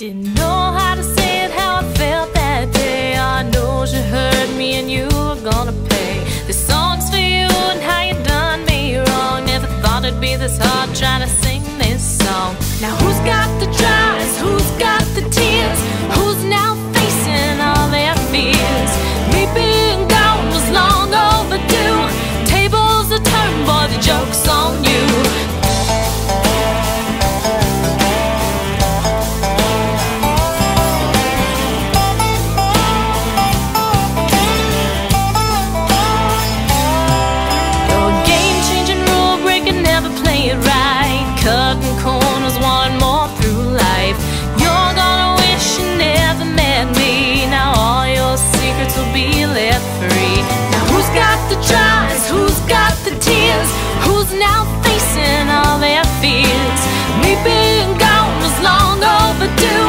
Didn't know how to say it, how I felt that day. I know you heard me and you are gonna pay. This song's for you and how you done me wrong. Never thought it'd be this hard trying to sing this song. Now who's got the tries? Who's got the tears? Who's now facing all their fears? Me being gone was long overdue. Tables are turned, boy, the joke's tries? Who's got the tears? Who's now facing all their fears? Me being gone was long overdue.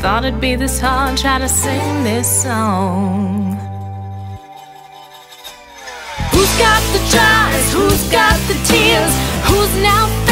Thought it'd be this hard trying to sing this song. Who's got the tries? Who's got the tears? Who's now